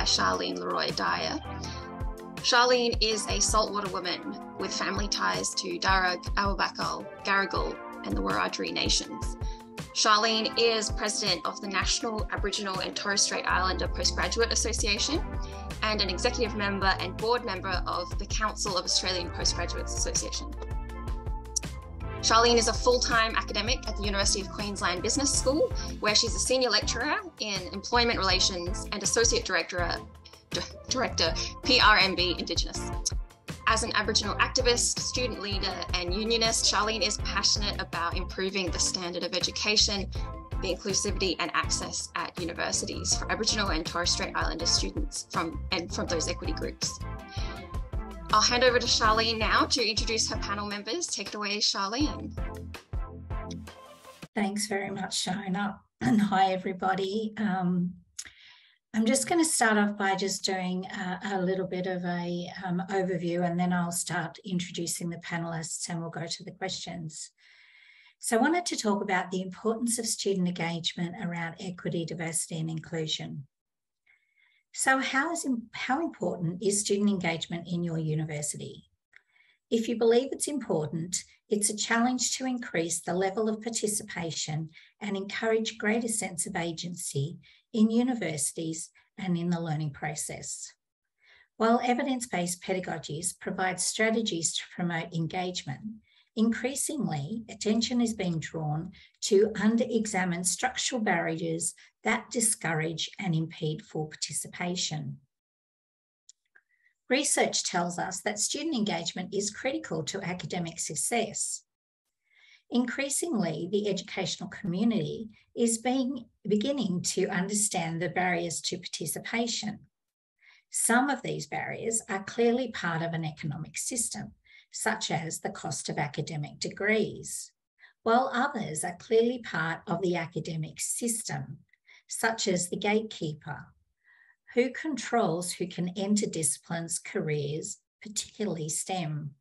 by Sharlene Leroy Dyer. Sharlene is a saltwater woman with family ties to Darug, Awabakal, Garigal, and the Wiradjuri nations. Sharlene is president of the National Aboriginal and Torres Strait Islander Postgraduate Association and an executive member and board member of the Council of Australian Postgraduates Association. Sharlene is a full-time academic at the University of Queensland Business School, where she's a senior lecturer in employment relations and associate director, director PRMB Indigenous. As an Aboriginal activist, student leader, and unionist, Sharlene is passionate about improving the standard of education, the inclusivity and access at universities for Aboriginal and Torres Strait Islander students from and from those equity groups. I'll hand over to Sharlene now to introduce her panel members. Take it away, Sharlene. Thanks very much, Shona. And hi, everybody. Um, I'm just going to start off by just doing a, a little bit of a um, overview and then I'll start introducing the panelists and we'll go to the questions. So I wanted to talk about the importance of student engagement around equity, diversity and inclusion. So how, is, how important is student engagement in your university? If you believe it's important, it's a challenge to increase the level of participation and encourage greater sense of agency in universities and in the learning process. While evidence-based pedagogies provide strategies to promote engagement, increasingly attention is being drawn to under-examined structural barriers that discourage and impede full participation. Research tells us that student engagement is critical to academic success. Increasingly, the educational community is being, beginning to understand the barriers to participation. Some of these barriers are clearly part of an economic system, such as the cost of academic degrees, while others are clearly part of the academic system, such as the gatekeeper, who controls who can enter disciplines, careers, particularly STEM.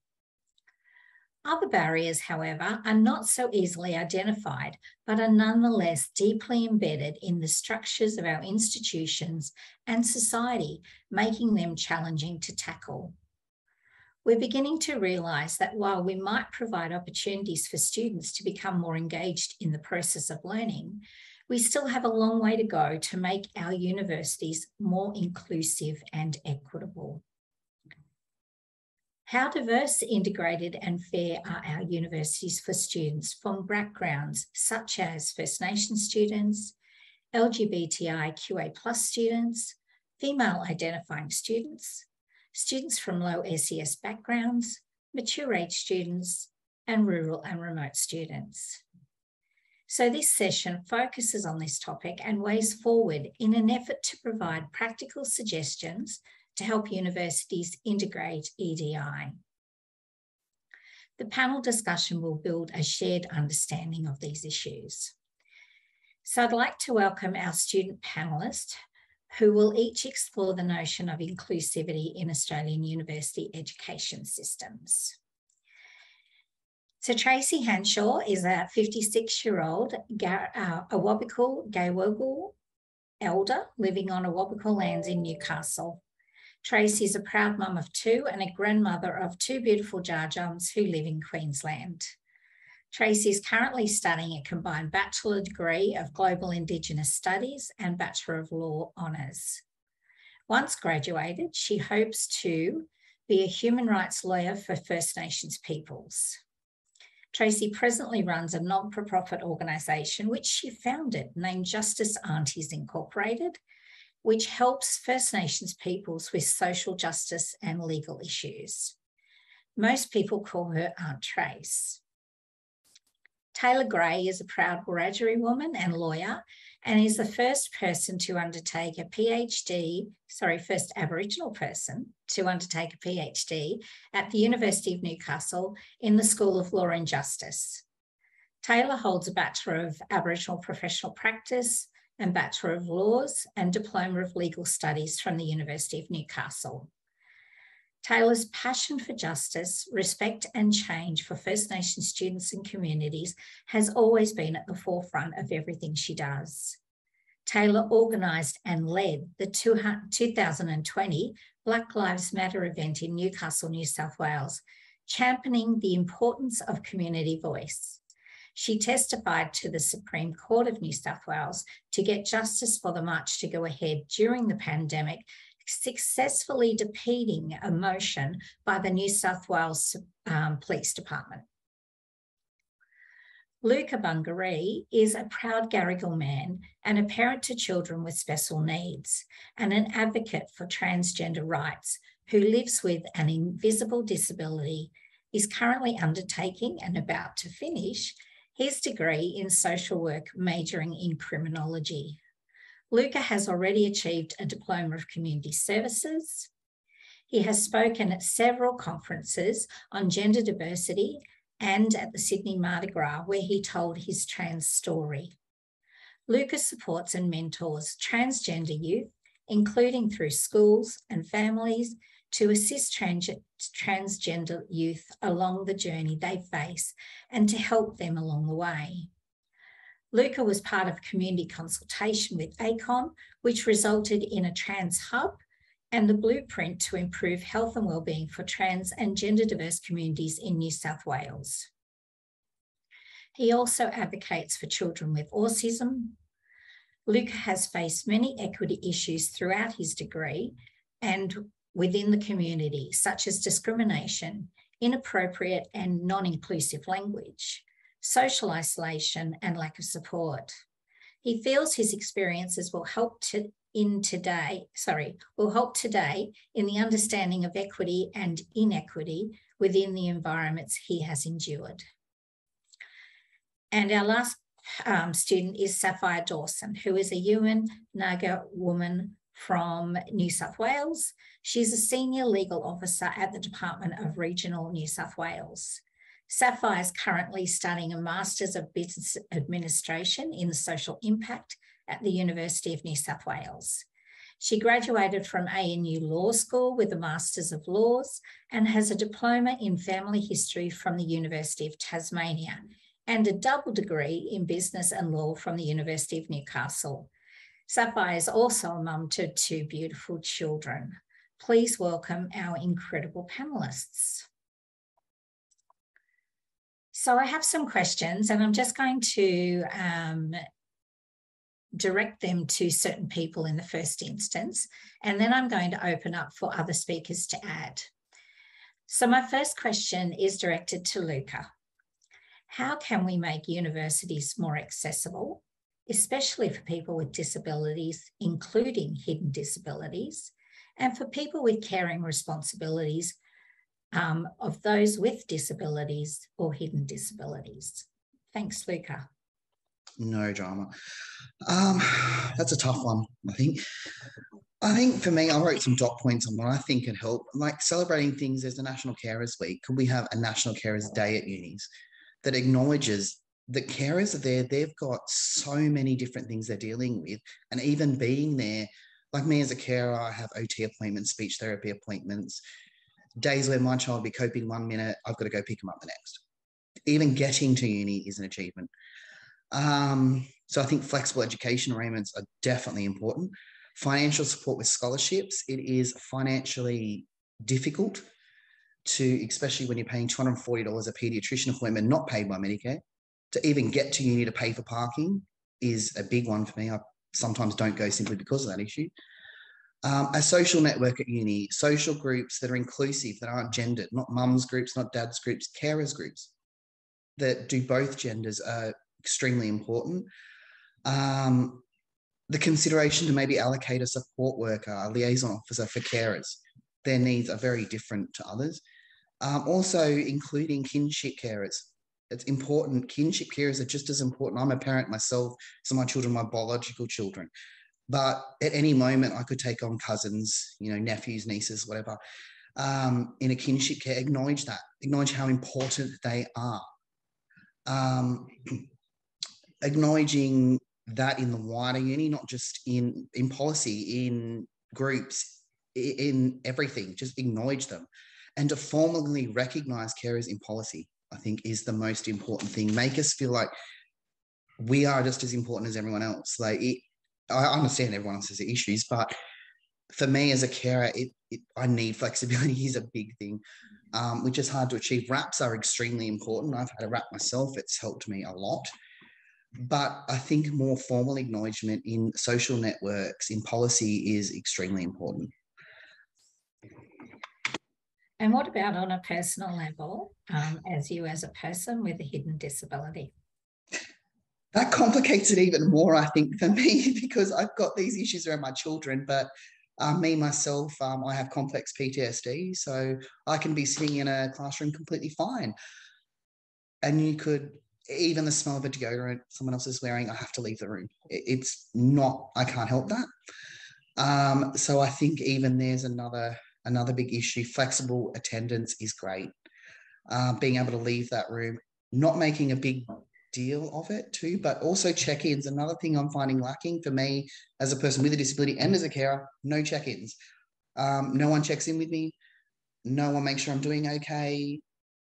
Other barriers, however, are not so easily identified, but are nonetheless deeply embedded in the structures of our institutions and society, making them challenging to tackle. We're beginning to realise that while we might provide opportunities for students to become more engaged in the process of learning, we still have a long way to go to make our universities more inclusive and equitable. How diverse, integrated and fair are our universities for students from backgrounds such as First Nations students, LGBTIQA students, female identifying students, students from low SES backgrounds, mature age students, and rural and remote students. So this session focuses on this topic and ways forward in an effort to provide practical suggestions to help universities integrate EDI. The panel discussion will build a shared understanding of these issues. So I'd like to welcome our student panellists who will each explore the notion of inclusivity in Australian university education systems. So Tracey Hanshaw is a 56-year-old uh, Awabakal Gaywogal elder living on Awabakal lands in Newcastle. Tracey is a proud mum of two and a grandmother of two beautiful Jarjums who live in Queensland. Tracey is currently studying a combined bachelor degree of Global Indigenous Studies and Bachelor of Law honours. Once graduated, she hopes to be a human rights lawyer for First Nations peoples. Tracey presently runs a non-for-profit organisation which she founded named Justice Aunties Incorporated which helps First Nations peoples with social justice and legal issues. Most people call her Aunt Trace. Taylah Gray is a proud Wiradjuri woman and lawyer and is the first person to undertake a PhD, sorry, first Aboriginal person to undertake a PhD at the University of Newcastle in the School of Law and Justice. Taylah holds a Bachelor of Aboriginal Professional Practice and Bachelor of Laws and Diploma of Legal Studies from the University of Newcastle. Taylah's passion for justice, respect, and change for First Nation students and communities has always been at the forefront of everything she does. Taylah organised and led the 2020 Black Lives Matter event in Newcastle, New South Wales, championing the importance of community voice. She testified to the Supreme Court of New South Wales to get justice for the march to go ahead during the pandemic successfully defeating a motion by the New South Wales um, Police Department. Luka Bungaree is a proud Gadigal man and a parent to children with special needs and an advocate for transgender rights who lives with an invisible disability, is currently undertaking and about to finish his degree in social work majoring in criminology. Luka has already achieved a Diploma of Community Services. He has spoken at several conferences on gender diversity and at the Sydney Mardi Gras, where he told his trans story. Luka supports and mentors transgender youth, including through schools and families, to assist trans- transgender youth along the journey they face and to help them along the way. Luka was part of community consultation with ACON, which resulted in a trans hub and the blueprint to improve health and wellbeing for trans and gender diverse communities in New South Wales. He also advocates for children with autism. Luka has faced many equity issues throughout his degree and within the community, such as discrimination, inappropriate and non inclusive language, social isolation, and lack of support. He feels his experiences will help to in today, sorry, will help today in the understanding of equity and inequity within the environments he has endured. And our last um, student is Sapphire Dawson, who is a Yuin Naga woman from New South Wales. She's a senior legal officer at the Department of Regional New South Wales. Sapphire is currently studying a Masters of Business Administration in Social Impact at the University of New South Wales. She graduated from ANU Law School with a Masters of Laws and has a diploma in family history from the University of Tasmania and a double degree in business and law from the University of Newcastle. Sapphire is also a mum to two beautiful children. Please welcome our incredible panelists. So I have some questions and I'm just going to um, direct them to certain people in the first instance, and then I'm going to open up for other speakers to add. So my first question is directed to Luka. How can we make universities more accessible, especially for people with disabilities, including hidden disabilities, and for people with caring responsibilities um, of those with disabilities or hidden disabilities. Thanks, Luka. No drama. Um, that's a tough one, I think. I think for me, I wrote some dot points on what I think could help. Like celebrating things as the National Carers Week. Could we have a National Carers Day at unis that acknowledges that carers are there? They've got so many different things they're dealing with, and even being there. Like me as a carer, I have OT appointments, speech therapy appointments, days where my child will be coping one minute, I've got to go pick them up the next. Even getting to uni is an achievement. Um, so I think flexible education arrangements are definitely important. Financial support with scholarships, it is financially difficult to, especially when you're paying $240 a pediatrician appointment, not paid by Medicare, to even get to uni to pay for parking is a big one for me. I sometimes don't go simply because of that issue. Um, a social network at uni, social groups that are inclusive, that aren't gendered, not mums groups, not dads groups, carers groups that do both genders are extremely important. Um, the consideration to maybe allocate a support worker, a liaison officer for carers. Their needs are very different to others. Um, also, including kinship carers. It's important. Kinship carers are just as important. I'm a parent myself, so my children, my biological children. But at any moment, I could take on cousins, you know, nephews, nieces, whatever, um, in a kinship care. Acknowledge that. Acknowledge how important they are. Um, acknowledging that in the wider uni, not just in in policy, in groups, in everything, just acknowledge them. And to formally recognize carers in policy, I think, is the most important thing. Make us feel like we are just as important as everyone else. Like, it, I understand everyone else has issues, but for me as a carer, it, it I need flexibility is a big thing, um, which is hard to achieve. RAPs are extremely important. I've had a RAP myself; it's helped me a lot. But I think more formal acknowledgement in social networks, in policy, is extremely important. And what about on a personal level, um, as you as a person with a hidden disability? That complicates it even more, I think, for me, because I've got these issues around my children, but um, me myself, um, I have complex PTSD, so I can be sitting in a classroom completely fine. And you could, even the smell of a deodorant someone else is wearing, I have to leave the room. It's not, I can't help that. Um, so I think even there's another another big issue. Flexible attendance is great. Uh, being able to leave that room, not making a big deal of it too, but also check-ins. Another thing I'm finding lacking for me as a person with a disability and as a carer, no check-ins. Um, no one checks in with me. No one makes sure I'm doing okay.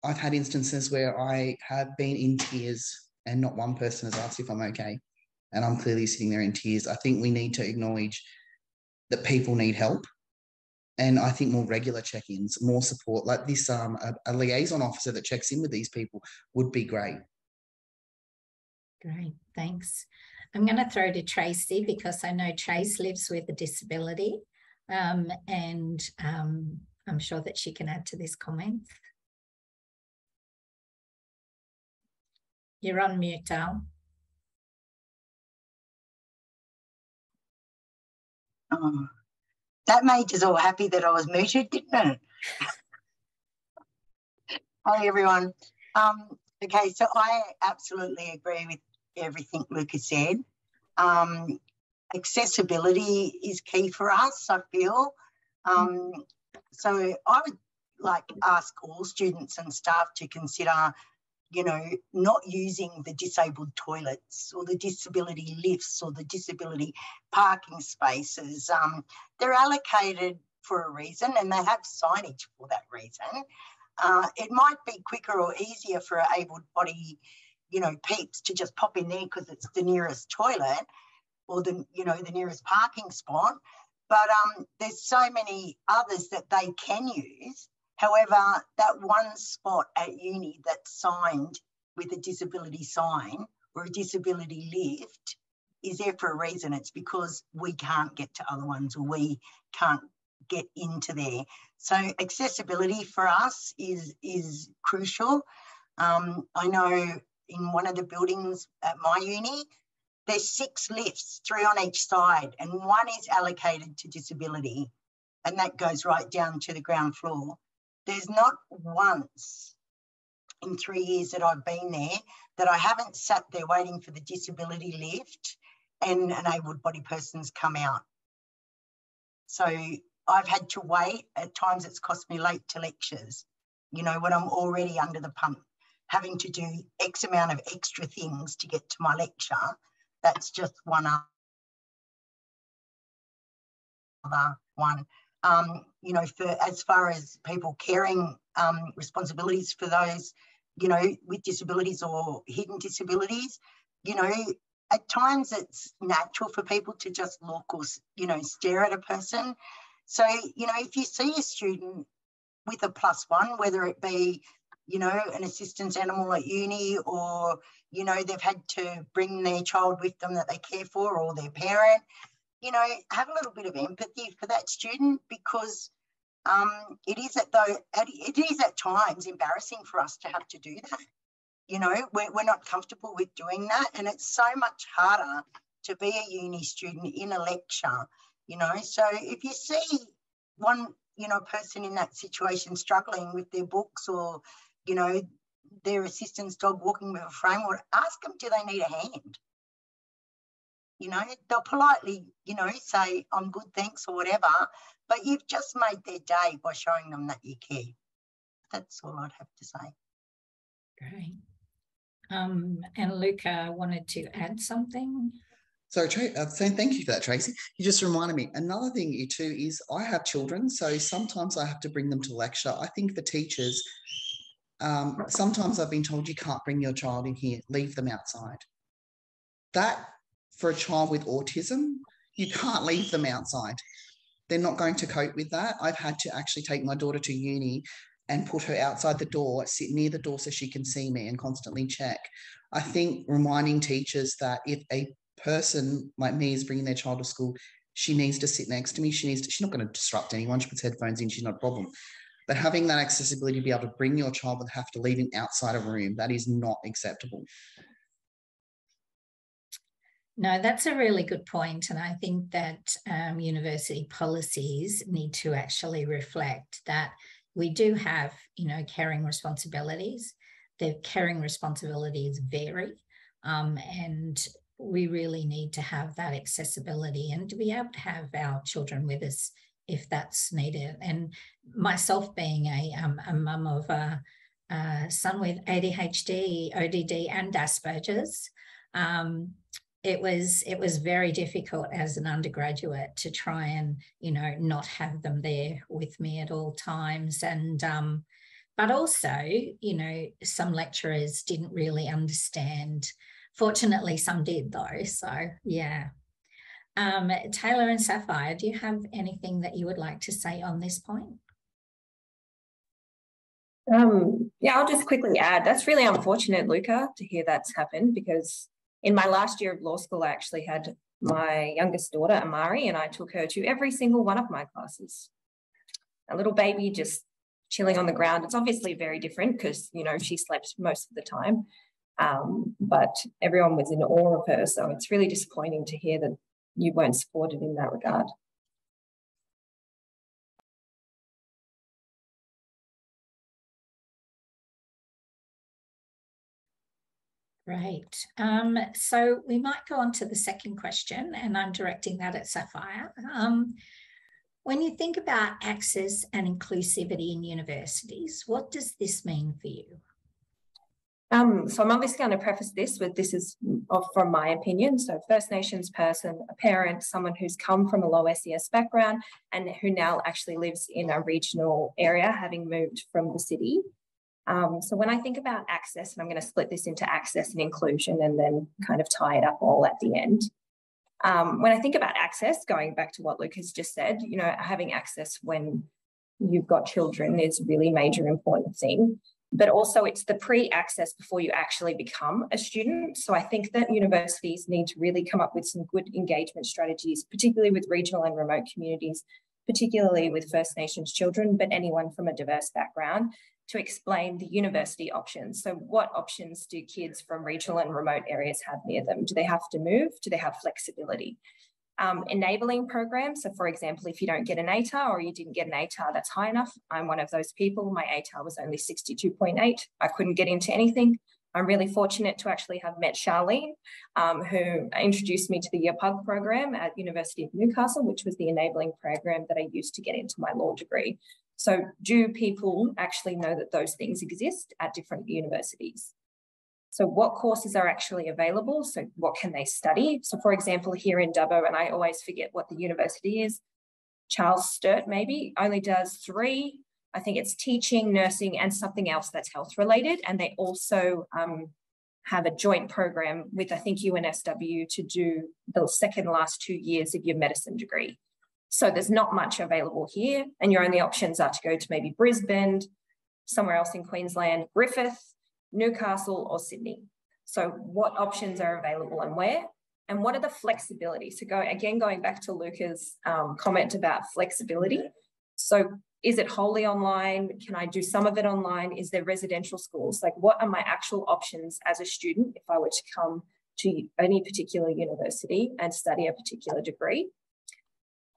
I've had instances where I have been in tears and not one person has asked if I'm okay. And I'm clearly sitting there in tears. I think we need to acknowledge that people need help. And I think more regular check-ins, more support, like this, um, a, a liaison officer that checks in with these people would be great. Great, thanks. I'm going to throw to Tracey because I know Trace lives with a disability um, and um, I'm sure that she can add to this comment. You're on mute, Dal. Oh, that made us all happy that I was muted, didn't it? Hi, everyone. Um, okay, so I absolutely agree with everything Luka's said. Um, accessibility is key for us, I feel. Um, so I would like ask all students and staff to consider, you know, not using the disabled toilets or the disability lifts or the disability parking spaces. Um, they're allocated for a reason and they have signage for that reason. Uh, it might be quicker or easier for an able body you know, peeps to just pop in there because it's the nearest toilet or the, you know, the nearest parking spot. But um, there's so many others that they can use. However, that one spot at uni that's signed with a disability sign or a disability lift is there for a reason. It's because we can't get to other ones or we can't get into there. So accessibility for us is is crucial. Um, I know in one of the buildings at my uni, there's six lifts, three on each side, and one is allocated to disability, and that goes right down to the ground floor. There's not once in three years that I've been there that I haven't sat there waiting for the disability lift and an able bodied person's come out. So I've had to wait. At times it's cost me late to lectures, you know, when I'm already under the pump having to do X amount of extra things to get to my lecture. That's just one other one. Um, you know, for as far as people caring um, responsibilities for those, you know, with disabilities or hidden disabilities, you know, at times it's natural for people to just look or, you know, stare at a person. So, you know, if you see a student with a plus one, whether it be you know, an assistance animal at uni or, you know, they've had to bring their child with them that they care for or their parent, you know, have a little bit of empathy for that student because um, it is at though it is at times embarrassing for us to have to do that. You know, we're, we're not comfortable with doing that, and it's so much harder to be a uni student in a lecture. You know, so if you see one you know person in that situation struggling with their books or you know, their assistant's dog walking with a framework, ask them, do they need a hand? You know, they'll politely, you know, say, I'm good, thanks, or whatever, but you've just made their day by showing them that you care. That's all I'd have to say. Great. Um, and Luka wanted to add something. So, uh, saying thank you for that, Tracey. You just reminded me. Another thing, you too, is I have children, so sometimes I have to bring them to lecture. I think for teachers, um, sometimes I've been told you can't bring your child in here, leave them outside. That, for a child with autism, you can't leave them outside. They're not going to cope with that. I've had to actually take my daughter to uni and put her outside the door, sit near the door so she can see me and constantly check. I think reminding teachers that if a person like me is bringing their child to school, she needs to sit next to me. She needs to, she's not going to disrupt anyone. She puts headphones in, she's not a problem. But having that accessibility to be able to bring your child but have to leave him outside a room, that is not acceptable. No, that's a really good point, and I think that um, university policies need to actually reflect that we do have, you know, caring responsibilities. The caring responsibilities vary, um, and we really need to have that accessibility and to be able to have our children with us if that's needed. And myself being a, um, a mum of a, a, son with ADHD, ODD, and Asperger's, um, it was it was very difficult as an undergraduate to try and you know not have them there with me at all times and um, but also you know some lecturers didn't really understand Fortunately, some did though. So, yeah. Um, Taylah and Sapphire, do you have anything that you would like to say on this point? Um, yeah, I'll just quickly add that's really unfortunate, Luka, to hear that's happened because in my last year of law school, I actually had my youngest daughter, Amari, and I took her to every single one of my classes. A little baby just chilling on the ground. It's obviously very different because, you know, she slept most of the time. Um, but everyone was in awe of her. So it's really disappointing to hear that you weren't supported in that regard. Great. Um, so we might go on to the second question, and I'm directing that at Sapphire. Um, when you think about access and inclusivity in universities, what does this mean for you? Um, so I'm obviously going to preface this with this is from my opinion. So First Nations person, a parent, someone who's come from a low SES background and who now actually lives in a regional area, having moved from the city. Um, so when I think about access, and I'm going to split this into access and inclusion and then kind of tie it up all at the end. Um, when I think about access, going back to what Luke has just said, you know, having access when you've got children is really major important thing but also it's the pre-access before you actually become a student. So I think that universities need to really come up with some good engagement strategies, particularly with regional and remote communities, particularly with First Nations children, but anyone from a diverse background, to explain the university options. So what options do kids from regional and remote areas have near them? Do they have to move? Do they have flexibility? Um, enabling programs. So for example, if you don't get an ATAR or you didn't get an ATAR that's high enough, I'm one of those people. My ATAR was only 62.8. I couldn't get into anything. I'm really fortunate to actually have met Sharlene, um, who introduced me to the YAPUG program at University of Newcastle, which was the enabling program that I used to get into my law degree. So do people actually know that those things exist at different universities? So what courses are actually available? So what can they study? So for example, here in Dubbo, and I always forget what the university is, Charles Sturt maybe only does three. I think it's teaching, nursing, and something else that's health related. And they also um, have a joint program with, I think, UNSW to do the second last two years of your medicine degree. So there's not much available here. And your only options are to go to maybe Brisbane, somewhere else in Queensland, Griffith, Newcastle, or Sydney. So, what options are available and where? And what are the flexibility? So, go again, going back to Luka's um, comment about flexibility. So, is it wholly online? Can I do some of it online? Is there residential schools? Like, what are my actual options as a student if I were to come to any particular university and study a particular degree?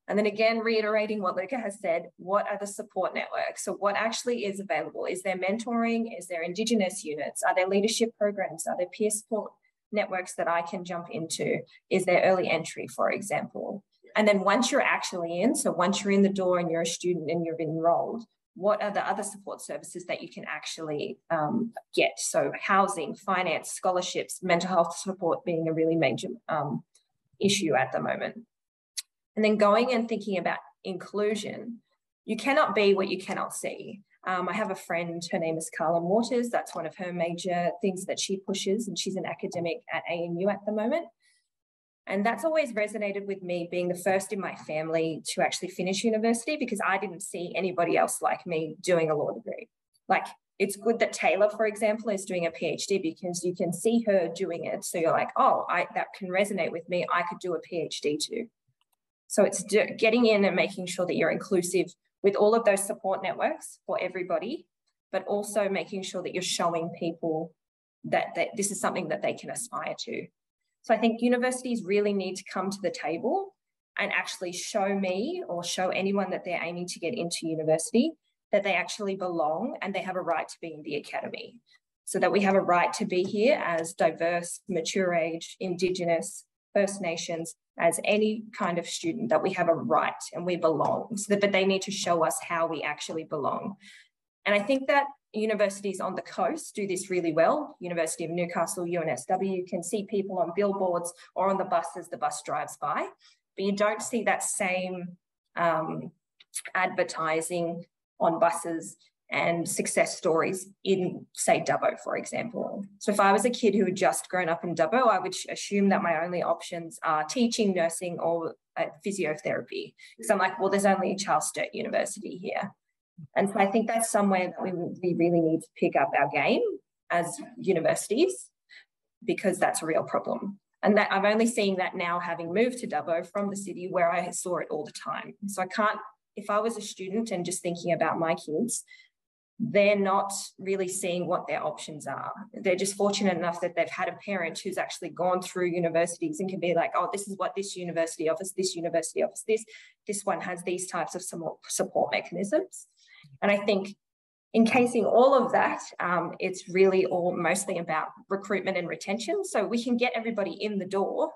And then again, reiterating what Luka has said, what are the support networks? So what actually is available? Is there mentoring? Is there Indigenous units? Are there leadership programs? Are there peer support networks that I can jump into? Is there early entry, for example? And then once you're actually in, so once you're in the door and you're a student and you're enrolled, what are the other support services that you can actually um, get? So housing, finance, scholarships, mental health support being a really major um, issue at the moment. And then going and thinking about inclusion, you cannot be what you cannot see. Um, I have a friend, her name is Carla Waters. That's one of her major things that she pushes, and she's an academic at ANU at the moment. And that's always resonated with me being the first in my family to actually finish university because I didn't see anybody else like me doing a law degree. Like it's good that Taylah, for example, is doing a PhD because you can see her doing it. So you're like, oh, I, that can resonate with me. I could do a PhD too. So it's getting in and making sure that you're inclusive with all of those support networks for everybody, but also making sure that you're showing people that, that this is something that they can aspire to. So I think universities really need to come to the table and actually show me or show anyone that they're aiming to get into university that they actually belong and they have a right to be in the academy. So that we have a right to be here as diverse, mature age, Indigenous, First Nations, as any kind of student, that we have a right and we belong. So that, but they need to show us how we actually belong. And I think that universities on the coast do this really well. University of Newcastle, UNSW, you can see people on billboards or on the bus as the bus drives by, but you don't see that same um, advertising on buses and success stories in, say, Dubbo, for example. So if I was a kid who had just grown up in Dubbo, I would assume that my only options are teaching, nursing, or uh, physiotherapy. Because I'm like, well, there's only Charles Sturt University here. And so I think that's somewhere that we, we really need to pick up our game as universities because that's a real problem. And that I'm only seeing that now having moved to Dubbo from the city where I saw it all the time. So I can't, if I was a student and just thinking about my kids, they're not really seeing what their options are. They're just fortunate enough that they've had a parent who's actually gone through universities and can be like, oh, this is what this university offers, this university offers this, this one has these types of support mechanisms. And I think encasing all of that, um, it's really all mostly about recruitment and retention. So we can get everybody in the door,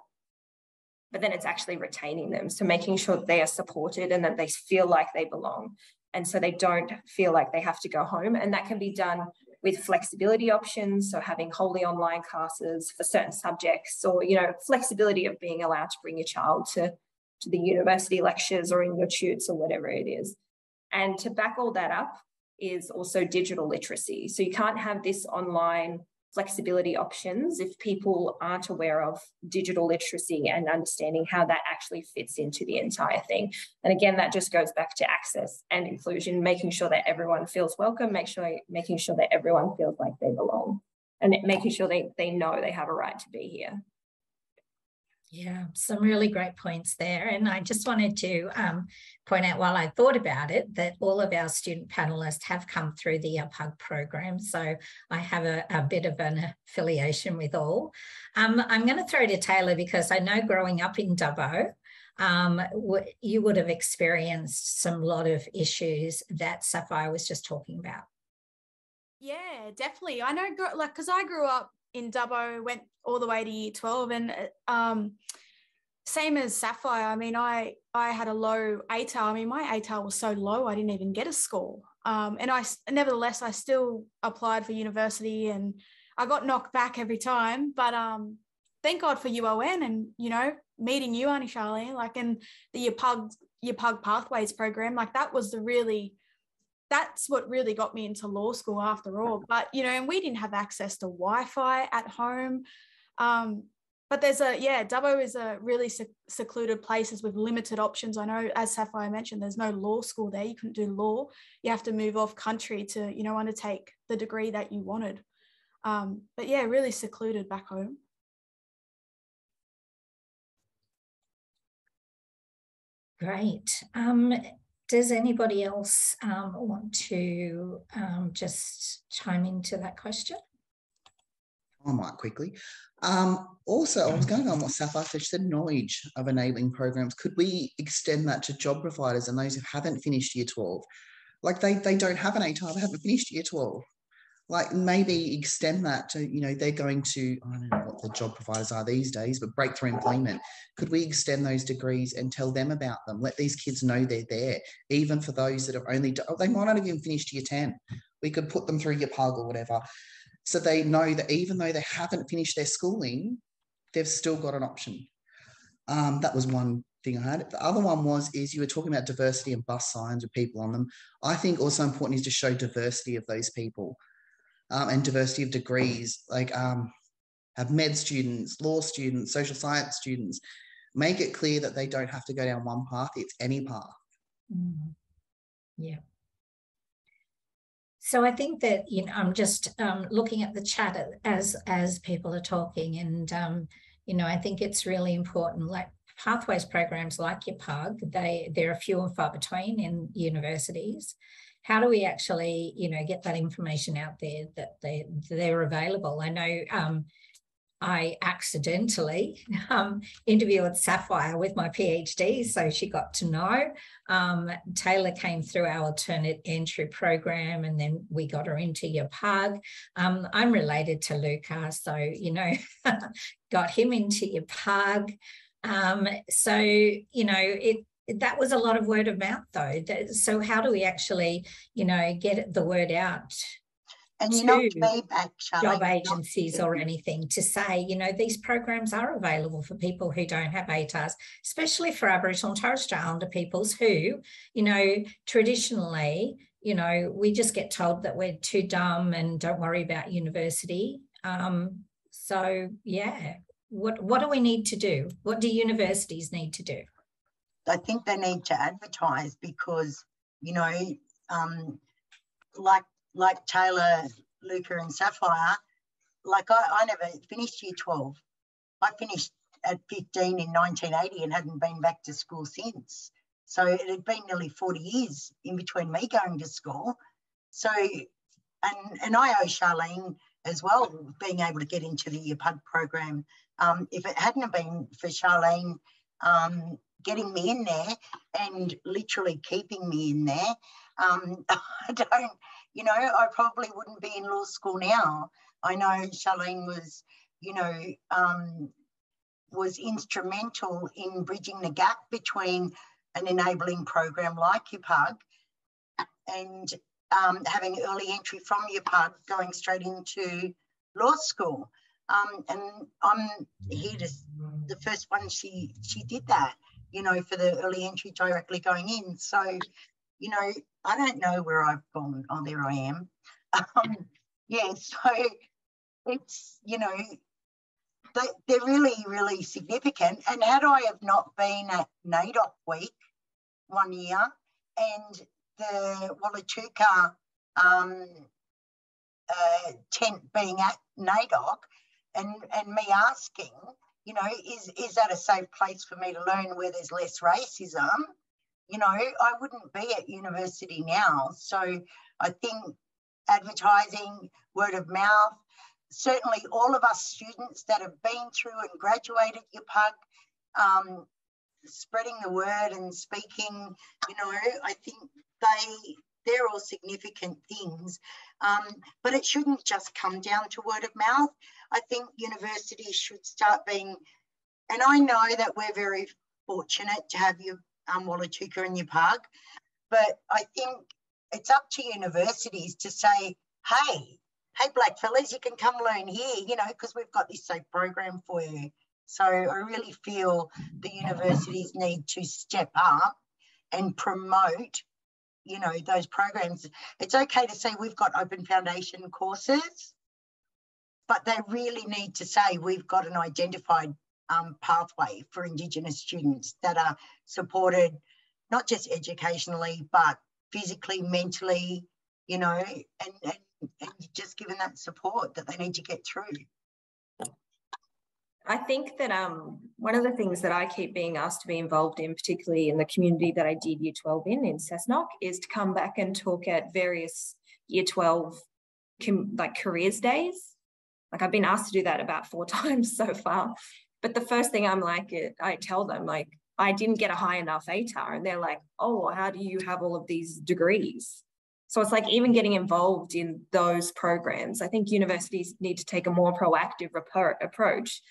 but then it's actually retaining them. So making sure they are supported and that they feel like they belong. And so they don't feel like they have to go home. And that can be done with flexibility options. So having wholly online classes for certain subjects or, you know, flexibility of being allowed to bring your child to, to the university lectures or in your tutes or whatever it is. And to back all that up is also digital literacy. So you can't have this online flexibility options if people aren't aware of digital literacy and understanding how that actually fits into the entire thing. And again, that just goes back to access and inclusion, making sure that everyone feels welcome, make sure making sure that everyone feels like they belong and making sure they, they know they have a right to be here. Yeah, some really great points there. And I just wanted to um, point out while I thought about it that all of our student panelists have come through the Yapug program. So I have a, a bit of an affiliation with all. Um, I'm going to throw to Taylah because I know growing up in Dubbo, um, you would have experienced some lot of issues that Sapphire was just talking about. Yeah, definitely. I know, like, because I grew up in Dubbo, went all the way to year 12 and um, same as Sapphire. I mean, I, I had a low ATAR. I mean, my ATAR was so low, I didn't even get a score. Um, and I, nevertheless, I still applied for university and I got knocked back every time, but um, thank God for UON and, you know, meeting you, Auntie Sharlene, like, in the Yapug, your pug pathways program, like that was the really, that's what really got me into law school after all. But, you know, and we didn't have access to Wi Fi at home. Um, but there's a, yeah, Dubbo is a really sec- secluded places with limited options. I know, as Sapphire mentioned, there's no law school there. You couldn't do law. You have to move off country to, you know, undertake the degree that you wanted. Um, but yeah, really secluded back home. Great. Um, does anybody else um, want to um, just chime into that question? I might quickly. Um, also, I was going on what Sapphire said. Said knowledge of enabling programs. Could we extend that to job providers and those who haven't finished year 12? Like they, they don't have an ATAR, they haven't finished year 12 like maybe extend that to you know they're going to i don't know what the job providers are these days but breakthrough employment could we extend those degrees and tell them about them let these kids know they're there even for those that have only oh, they might not have even finished year 10 we could put them through Yapug or whatever so they know that even though they haven't finished their schooling they've still got an option Um, that was one thing I had. The other one was is you were talking about diversity and bus signs with people on them. I think also important is to show diversity of those people um, and diversity of degrees. Like um, have med students, law students, social science students. Make it clear that they don't have to go down one path; it's any path. Mm. Yeah. So I think that you know I'm just um, looking at the chat as as people are talking, and um, you know I think it's really important. Like pathways programs like Yapug, they they're a few and far between in universities. How do we actually, you know, get that information out there that they they're available? I know um, I accidentally um, interviewed Sapphire with my PhD, so she got to know. Um, Taylah came through our alternate entry program, and then we got her into Yapug. Um, I'm related to Luka, so you know, got him into Yapug. Um, so you know, it that was a lot of word of mouth, though. So how do we actually, you know, get the word out and you know, feedback, job agencies or anything to say, you know, these programs are available for people who don't have ATARs, especially for Aboriginal and Torres Strait Islander peoples who, you know, traditionally, you know, we just get told that we're too dumb and don't worry about university. Um, so yeah, what what do we need to do? What do universities need to do? I think they need to advertise because, you know, um, like like Taylah, Luka, and Sapphire, like I, I never finished year 12. I finished at 15 in 1980 and hadn't been back to school since. So it had been nearly 40 years in between me going to school. So, and, and I owe Sharlene as well being able to get into the PUG program. Um, if it hadn't been for Sharlene um, getting me in there and literally keeping me in there, um, I don't, you know, I probably wouldn't be in law school now. I know Sharlene was, you know, um, was instrumental in bridging the gap between an enabling program like Yapug and um, having early entry from Yapug going straight into law school. Um, and I'm here to the first one she she did that, you know, for the early entry directly going in. So you know, I don't know where I've gone. Oh, there I am. Um, yeah, so it's, you know, they, they're really, really significant. And had I have not been at NAIDOC week one year and the Wollotuka um, uh, tent being at NAIDOC and, and me asking, you know, is, is that a safe place for me to learn where there's less racism? You know, I wouldn't be at university now. So I think advertising, word of mouth, certainly all of us students that have been through and graduated Yapug, um, spreading the word and speaking, you know, I think they they're all significant things. Um, but it shouldn't just come down to word of mouth. I think universities should start being, and I know that we're very fortunate to have you um, Wollotuka and your park. But I think it's up to universities to say, hey, hey, black fellas, you can come learn here, you know, because we've got this safe program for you. So I really feel the universities need to step up and promote, you know, those programs. It's okay to say we've got open foundation courses, but they really need to say we've got an identified um, pathway for Indigenous students that are supported not just educationally, but physically, mentally, you know, and, and, and just given that support that they need to get through. I think that um, one of the things that I keep being asked to be involved in, particularly in the community that I did year 12 in, in Cessnock, is to come back and talk at various year 12 com- like careers days. Like I've been asked to do that about four times so far. But the first thing I'm like, eh, I tell them, like, I didn't get a high enough ATAR. And they're like, oh, how do you have all of these degrees? So it's like even getting involved in those programs. I think universities need to take a more proactive approach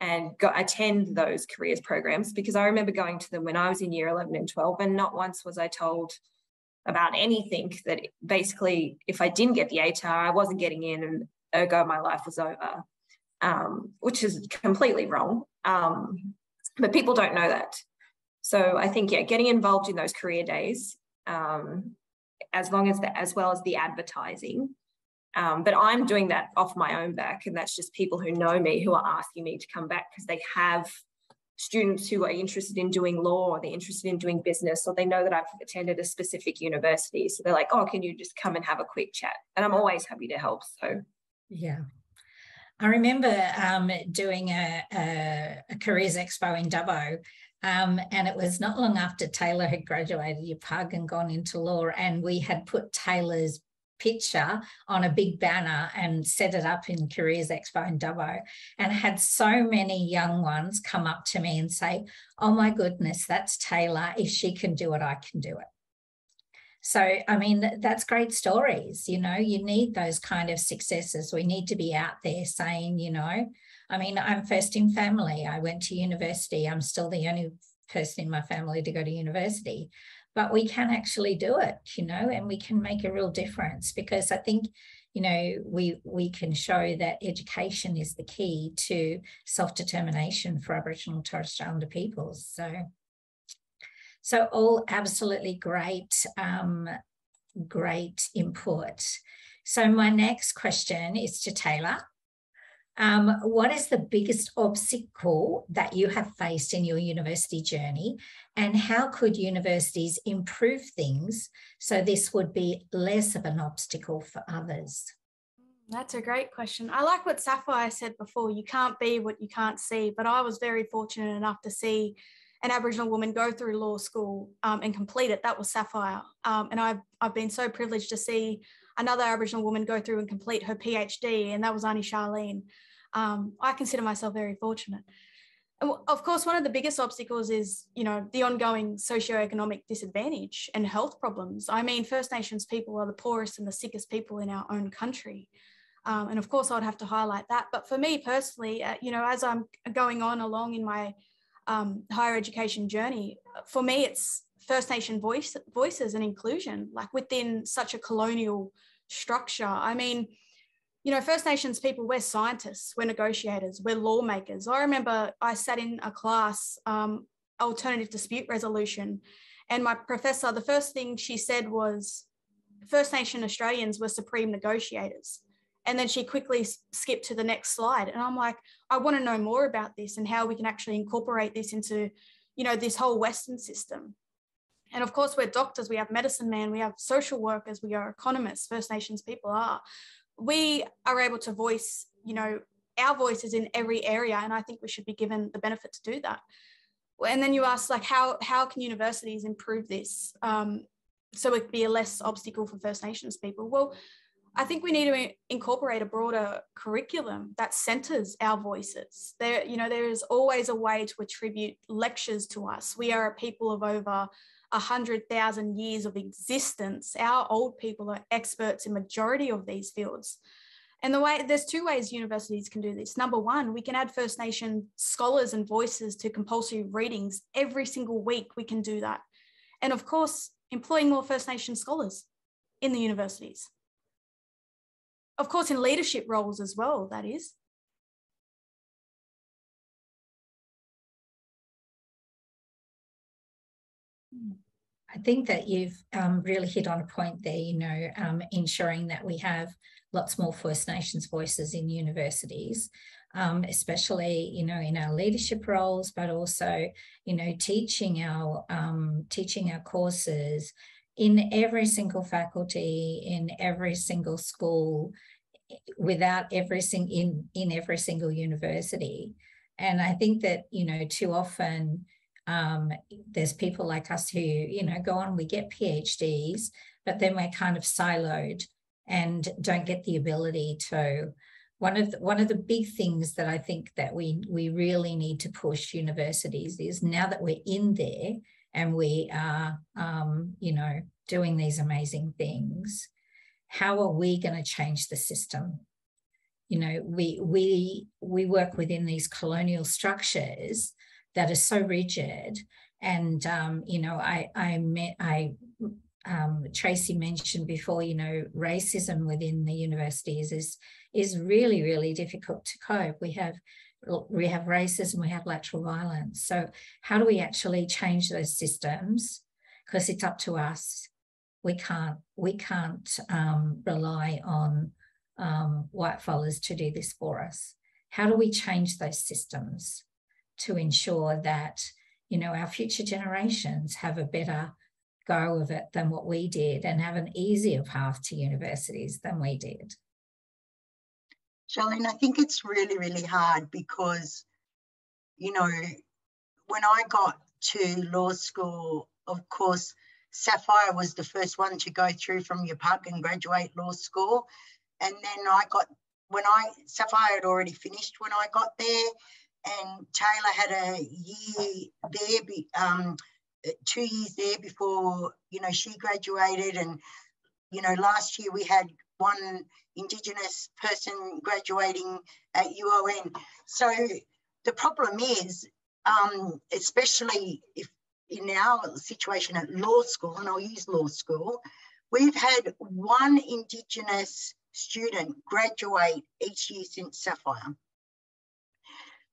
and go, attend those careers programs because I remember going to them when I was in year 11 and 12, and not once was I told about anything that basically, if I didn't get the ATAR, I wasn't getting in, and ergo my life was over um, which is completely wrong. Um, but people don't know that. So I think, yeah, getting involved in those career days, um, as long as the, as well as the advertising. Um, but I'm doing that off my own back, and that's just people who know me who are asking me to come back because they have students who are interested in doing law or they're interested in doing business or they know that I've attended a specific university. So they're like, oh, can you just come and have a quick chat? And I'm always happy to help. So, yeah. I remember um, doing a, a, a, careers expo in Dubbo, um, and it was not long after Taylah had graduated Yapug and gone into law, and we had put Taylah's picture on a big banner and set it up in Careers Expo in Dubbo and had so many young ones come up to me and say, Oh my goodness, that's Taylah. If she can do it, I can do it. So, I mean, that's great stories. You know, you need those kind of successes. We need to be out there saying, you know, I mean, I'm first in family. I went to university. I'm still the only person in my family to go to university but we can actually do it you know and we can make a real difference because i think you know we we can show that education is the key to self-determination for aboriginal and torres strait islander peoples so so all absolutely great um, great input so my next question is to taylah um, what is the biggest obstacle that you have faced in your university journey? And how could universities improve things so this would be less of an obstacle for others? That's a great question. I like what Sapphire said before you can't be what you can't see. But I was very fortunate enough to see an Aboriginal woman go through law school um, and complete it. That was Sapphire. Um, and I've, I've been so privileged to see another Aboriginal woman go through and complete her PhD, and that was Auntie Sharlene um, I consider myself very fortunate. And of course, one of the biggest obstacles is, you know, the ongoing socioeconomic disadvantage and health problems. I mean, First Nations people are the poorest and the sickest people in our own country. Um, and of course, I'd have to highlight that. But for me personally, uh, you know, as I'm going on along in my um, higher education journey, for me, it's First Nation voice, voices and inclusion, like within such a colonial structure. I mean, you know, First Nations people, we're scientists, we're negotiators, we're lawmakers. I remember I sat in a class, um, alternative dispute resolution, and my professor, the first thing she said was, First Nation Australians were supreme negotiators. And then she quickly skipped to the next slide. And I'm like, I want to know more about this and how we can actually incorporate this into, you know, this whole Western system. And of course, we're doctors, we have medicine men, we have social workers, we are economists, First Nations people are we are able to voice, you know, our voices in every area. And I think we should be given the benefit to do that. And then you ask, like, how, how can universities improve this um, so it be a less obstacle for First Nations people? Well, I think we need to incorporate a broader curriculum that centers our voices. There, you know, there is always a way to attribute lectures to us. We are a people of over 100,000 years of existence, our old people are experts in majority of these fields. And the way there's two ways universities can do this. Number one, we can add First Nation scholars and voices to compulsory readings every single week. We can do that. And of course, employing more First Nation scholars in the universities. Of course, in leadership roles as well, that is. I think that you've um, really hit on a point there, you know, um, ensuring that we have lots more First Nations voices in universities, um, especially, you know, in our leadership roles, but also, you know, teaching our um, teaching our courses in every single faculty, in every single school, without every single in in every single university. And I think that, you know, too often um, there's people like us who, you know, go on, we get PhDs, but then we're kind of siloed and don't get the ability to. One of the, one of the big things that I think that we we really need to push universities is now that we're in there and we are, um, you know, doing these amazing things, how are we going to change the system? You know, we we we work within these colonial structures that are so rigid. And um, you know, I I met I um, Tracey mentioned before, you know, racism within the universities is is really really difficult to cope. We have we have racism, we have lateral violence. So how do we actually change those systems? Because it's up to us. We can't we can't um, rely on um, white fellas to do this for us. How do we change those systems to ensure that you know our future generations have a better go of it than what we did and have an easier path to universities than we did? Sharlene, I think it's really, really hard because, you know, when I got to law school, of course, Sapphire was the first one to go through from Yapug and graduate law school. And then I got, when I, Sapphire had already finished when I got there, and Taylah had a year there, um, two years there before, you know, she graduated. And, you know, last year we had one Indigenous person graduating at UON. So the problem is, um, especially if in our situation at law school, and I'll use law school, we've had one Indigenous student graduate each year since Sapphire.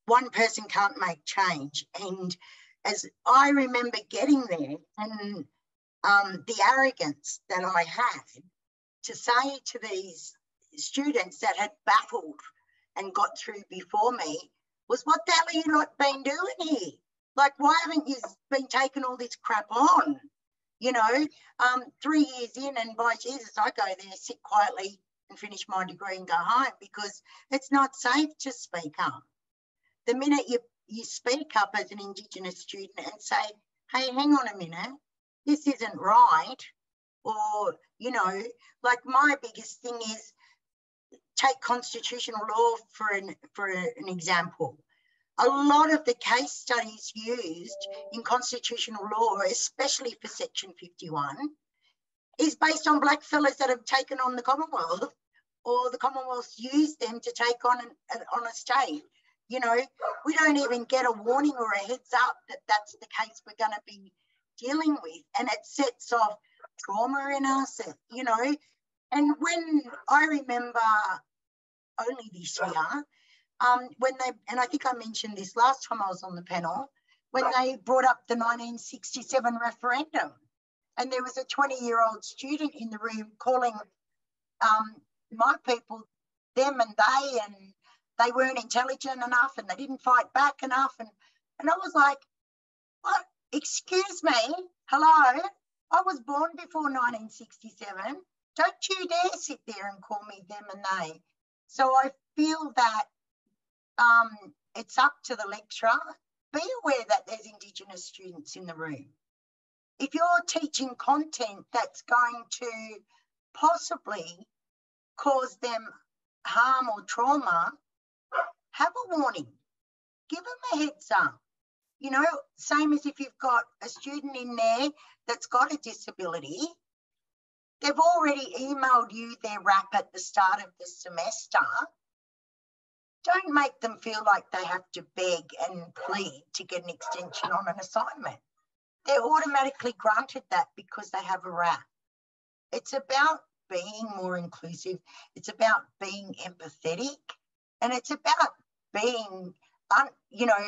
One person can't make change. And as I remember getting there and um, the arrogance that I had to say to these students that had battled and got through before me was what the hell are you not been doing here? Like, why haven't you been taking all this crap on? You know, um, three years in, and by Jesus, I go there, sit quietly and finish my degree and go home because it's not safe to speak up. The minute you, you speak up as an Indigenous student and say, hey, hang on a minute, this isn't right, or, you know, like my biggest thing is take constitutional law for an, for an example. A lot of the case studies used in constitutional law, especially for Section 51, is based on black fellas that have taken on the Commonwealth or the Commonwealth used them to take on, an, on a state. You know, we don't even get a warning or a heads up that that's the case we're going to be dealing with. And it sets off trauma in us, you know. And when I remember only this year, um, when they, and I think I mentioned this last time I was on the panel, when they brought up the 1967 referendum. And there was a 20 year old student in the room calling um, my people them and they, and they weren't intelligent enough and they didn't fight back enough. And, and I was like, what? Excuse me, hello? I was born before 1967. Don't you dare sit there and call me them and they. So I feel that um, it's up to the lecturer. Be aware that there's Indigenous students in the room. If you're teaching content that's going to possibly cause them harm or trauma, have a warning. Give them a heads up. You know, same as if you've got a student in there that's got a disability, they've already emailed you their RAP at the start of the semester don't make them feel like they have to beg and plead to get an extension on an assignment. They're automatically granted that because they have a RAP. It's about being more inclusive. It's about being empathetic. And it's about being, un, you know,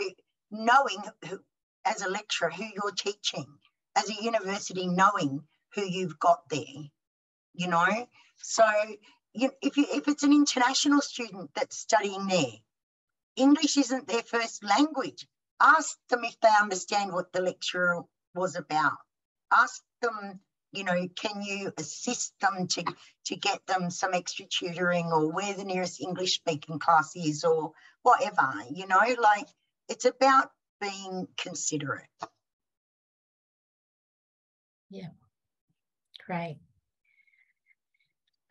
knowing who, as a lecturer who you're teaching, as a university, knowing who you've got there, you know. So you, if, you, if it's an international student that's studying there, English isn't their first language. Ask them if they understand what the lecturer was about. Ask them, you know, can you assist them to, to get them some extra tutoring or where the nearest English speaking class is or whatever, you know, like it's about being considerate. Yeah, great.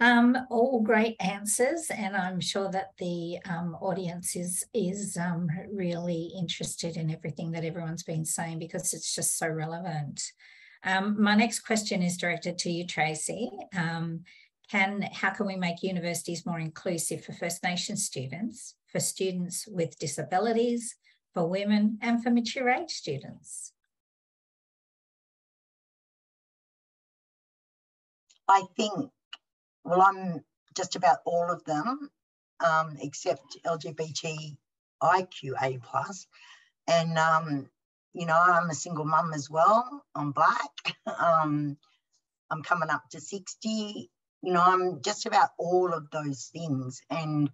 Um, all great answers, and I'm sure that the um, audience is is um, really interested in everything that everyone's been saying because it's just so relevant. Um, my next question is directed to you, Tracey. Um, can how can we make universities more inclusive for First Nations students, for students with disabilities, for women, and for mature age students? I think well, I'm just about all of them, um, except LGBTIQA plus, and um, you know I'm a single mum as well. I'm black. um, I'm coming up to sixty. You know I'm just about all of those things, and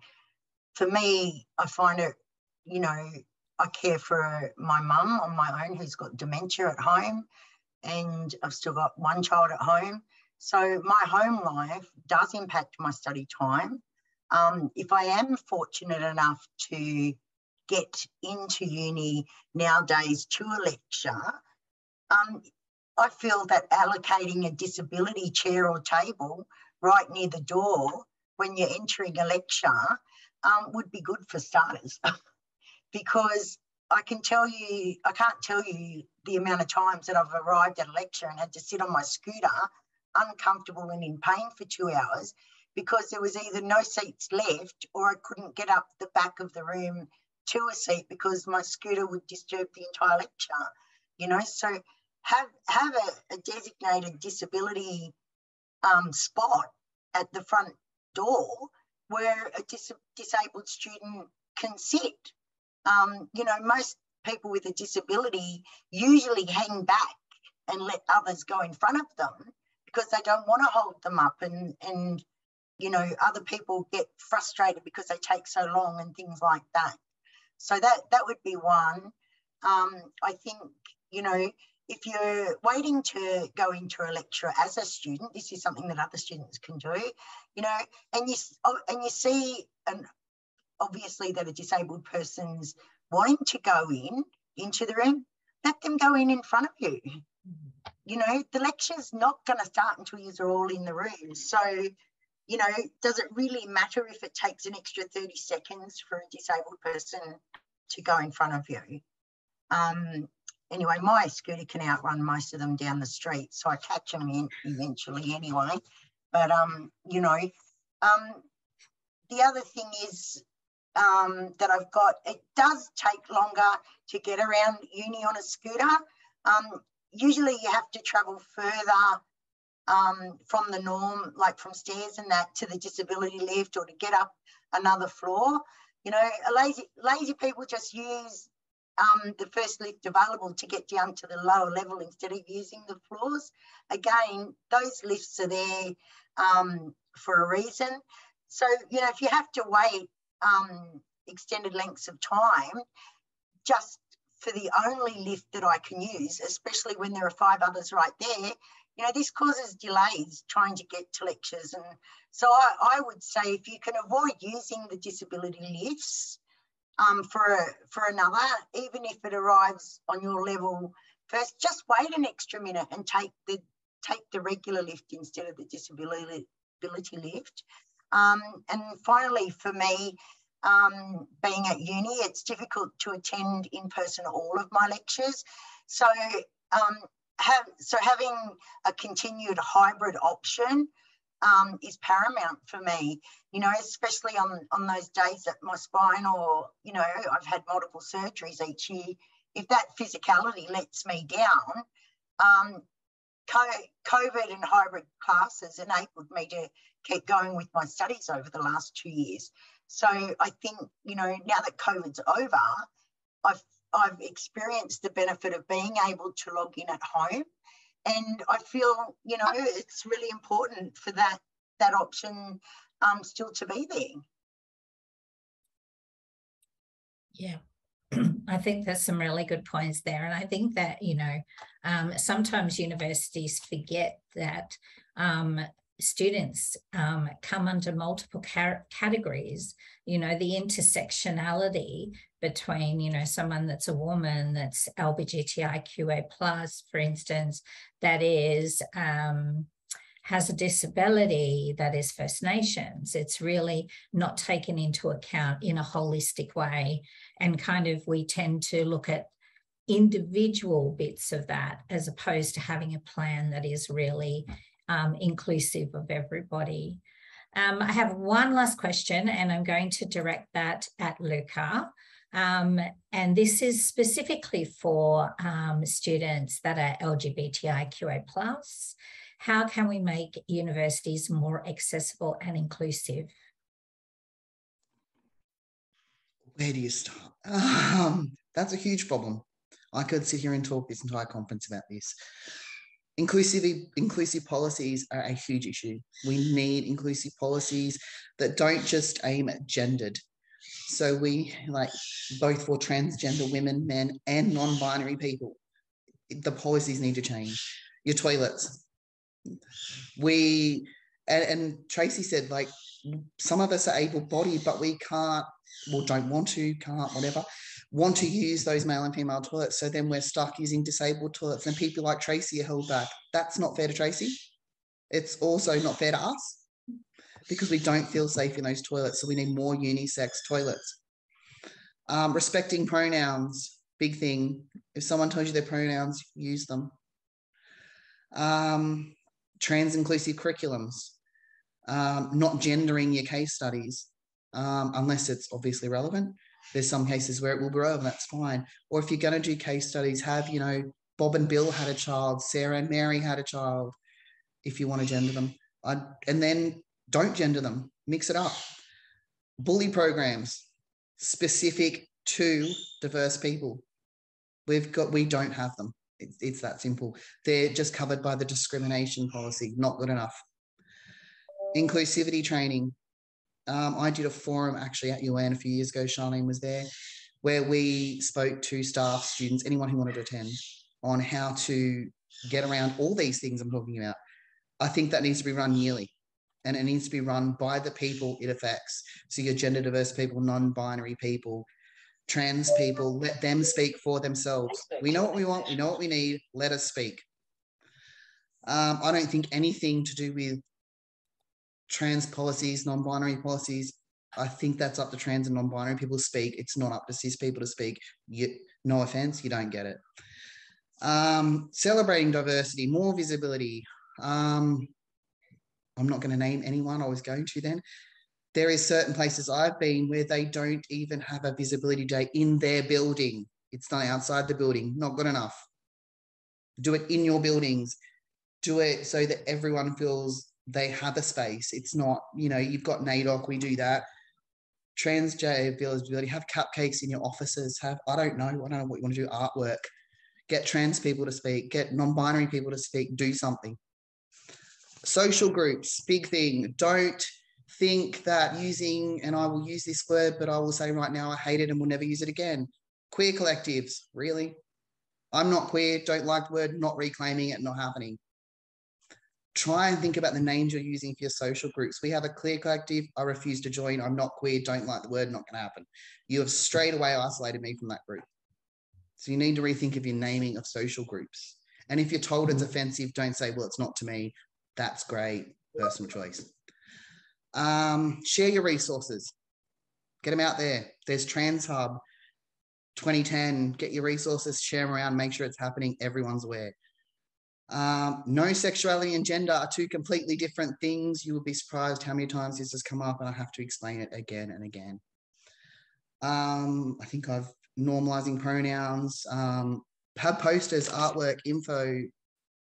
for me, I find it. You know, I care for my mum on my own who's got dementia at home, and I've still got one child at home. So my home life does impact my study time. Um, if I am fortunate enough to get into uni nowadays to a lecture, um, I feel that allocating a disability chair or table right near the door when you're entering a lecture um, would be good for starters. because I can tell you, I can't tell you the amount of times that I've arrived at a lecture and had to sit on my scooter uncomfortable and in pain for two hours because there was either no seats left or I couldn't get up the back of the room to a seat because my scooter would disturb the entire lecture. You know, so have have a, a designated disability um, spot at the front door where a dis- disabled student can sit. Um, you know, most people with a disability usually hang back and let others go in front of them because they don't want to hold them up and and you know other people get frustrated because they take so long and things like that. So that that would be one. Um, i think you know if you're waiting to go into a lecture as a student this is something that other students can do you know and you oh, and you see and obviously that a disabled person's wanting to go in into the room let them go in in front of you you know, the lecture's not going to start until you're all in the room. So, you know, does it really matter if it takes an extra 30 seconds for a disabled person to go in front of you? Um, anyway, my scooter can outrun most of them down the street, so I catch them in eventually anyway. But, um, you know, um, the other thing is um, that I've got, it does take longer to get around uni on a scooter. Um, usually you have to travel further um, from the norm, like from stairs and that to the disability lift or to get up another floor. You know, lazy lazy people just use um, the first lift available to get down to the lower level instead of using the floors. Again, those lifts are there um, for a reason. So, you know, if you have to wait um, extended lengths of time, just for the only lift that I can use, especially when there are five others right there, you know, this causes delays trying to get to lectures. And so I, I would say if you can avoid using the disability lifts um, for, a, for another, even if it arrives on your level first, just wait an extra minute and take the take the regular lift instead of the disability lift. Um, and finally, for me, um, being at uni, it's difficult to attend in person all of my lectures. So, um, have, so having a continued hybrid option um, is paramount for me, you know, especially on, on those days that my spine or, you know, I've had multiple surgeries each year. If that physicality lets me down, um, COVID and hybrid classes enabled me to keep going with my studies over the last two years. So I think, you know, now that COVID's over, I've I've experienced the benefit of being able to log in at home. And I feel, you know, it's really important for that that option um, still to be there. Yeah. I think there's some really good points there. And I think that, you know, um, sometimes universities forget that um, students um, come under multiple categories you know the intersectionality between you know someone that's a woman that's lgbtiqa plus for instance that is um, has a disability that is first nations. It's really not taken into account in a holistic way and kind of we tend to look at individual bits of that as opposed to having a plan that is really um, inclusive of everybody. Um, I have one last question, and I'm going to direct that at Luka. Um, and this is specifically for um, students that are LGBTIQA. How can we make universities more accessible and inclusive? where do you start? Um, that's a huge problem. I could sit here and talk this entire conference about this. Inclusive, inclusive policies are a huge issue. We need inclusive policies that don't just aim at gendered. So we like both for transgender women, men, and non-binary people. The policies need to change. Your toilets. We and, and Tracey said like some of us are able-bodied, but we can't, or don't want to, can't, whatever want to use those male and female toilets. So then we're stuck using disabled toilets, and people like Tracey are held back. That's not fair to Tracey. It's also not fair to us because we don't feel safe in those toilets. So we need more unisex toilets. Um, respecting pronouns, big thing. If someone tells you their pronouns, use them. Um, trans inclusive curriculums, um, not gendering your case studies um, unless it's obviously relevant. There's some cases where it will grow, and that's fine. Or if you're going to do case studies, have, you know, Bob and Bill had a child, Sarah and Mary had a child, if you want to gender them. I'd, and then don't gender them, mix it up. Bully programs specific to diverse people. We've got, we don't have them. It's, it's that simple. They're just covered by the discrimination policy, not good enough. Inclusivity training, um, I did a forum actually at UN a few years ago. Sharlene was there, where we spoke to staff, students, anyone who wanted to attend, on how to get around all these things I'm talking about. I think that needs to be run yearly, and it needs to be run by the people it affects. So your gender diverse people, non-binary people, trans people, let them speak for themselves. We know what we want. We know what we need. Let us speak. Um, I don't think anything to do with trans policies, non-binary policies. I think that's up to trans and non-binary people to speak. It's not up to cis people to speak. You, no offense, you don't get it. Um, celebrating diversity, more visibility. Um, I'm not going to name anyone. I was going to then. There is certain places I've been where they don't even have a visibility day in their building. It's not outside the building. Not good enough. Do it in your buildings. Do it so that everyone feels they have a space. It's not, you know, you've got NAIDOC, we do that. Trans J Visibility, have cupcakes in your offices, have, I don't know, I don't know what you want to do, artwork. Get trans people to speak, get non binary people to speak, do something. Social groups, big thing. Don't think that using, and I will use this word, but I will say right now, I hate it and will never use it again. Queer collectives, really? I'm not queer, don't like the word, not reclaiming it, not happening try and think about the names you're using for your social groups. We have a clear collective. I refuse to join. I'm not queer. Don't like the word. Not going to happen. You have straight away isolated me from that group. So you need to rethink of your naming of social groups. And if you're told it's offensive, don't say, well, it's not to me. That's great. Personal choice. Um, share your resources. Get them out there. There's Trans Hub 2010. Get your resources, share them around, make sure it's happening. Everyone's aware. Um, no sexuality and gender are two completely different things. You will be surprised how many times this has come up, and I have to explain it again and again. Um, I think I've normalizing pronouns, um, have posters, artwork, info,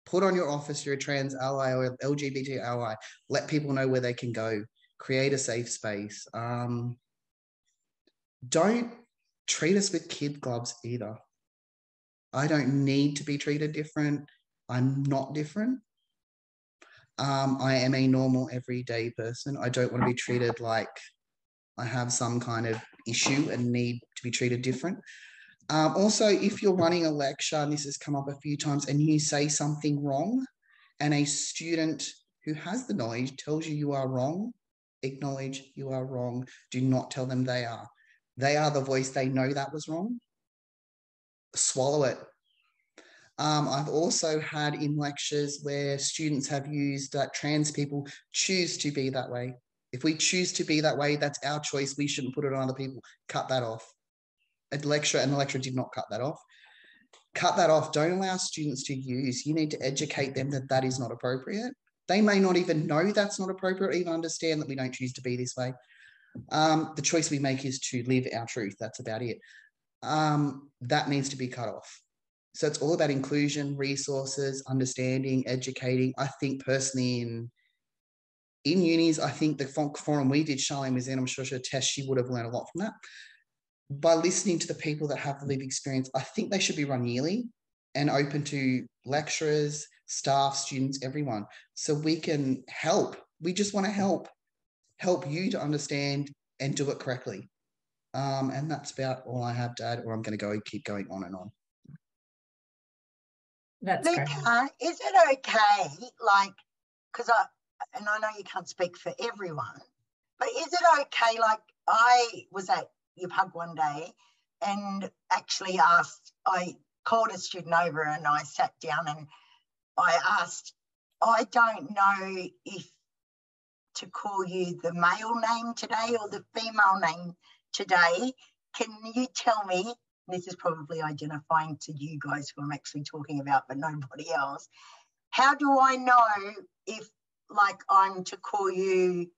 put on your office you're a trans ally or LGBT ally. Let people know where they can go. Create a safe space. Um, don't treat us with kid gloves either. I don't need to be treated different. I'm not different. Um, I am a normal everyday person. I don't want to be treated like I have some kind of issue and need to be treated different. Um, also, if you're running a lecture, and this has come up a few times, and you say something wrong, and a student who has the knowledge tells you you are wrong, acknowledge you are wrong. Do not tell them they are. They are the voice, they know that was wrong. Swallow it, um, I've also had in lectures where students have used that trans people choose to be that way. If we choose to be that way, that's our choice. We shouldn't put it on other people. Cut that off. A lecturer and the lecturer did not cut that off. Cut that off. Don't allow students to use. You need to educate them that that is not appropriate. They may not even know that's not appropriate, even understand that we don't choose to be this way. Um, the choice we make is to live our truth. That's about it. Um, that needs to be cut off. So it's all about inclusion, resources, understanding, educating. I think personally in in unis, I think the forum we did, Sharlene was in, I'm sure test, she would have learned a lot from that. by listening to the people that have the lived experience, I think they should be run yearly and open to lecturers, staff, students, everyone. So we can help. We just want to help, help you to understand and do it correctly. Um, and that's about all I have, Dad, or I'm going to go keep going on and on. That's Luke, uh, is it okay, like, because I, and I know you can't speak for everyone, but is it okay, like, I was at your pub one day and actually asked, I called a student over and I sat down and I asked, I don't know if to call you the male name today or the female name today. Can you tell me? This is probably identifying to you guys who I'm actually talking about, but nobody else. How do I know if, like, I'm to call you